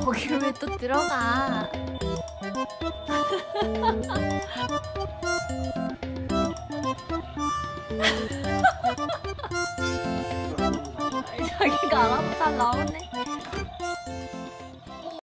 거기를 왜또 들어가? 자기가 알아서 잘 나오네.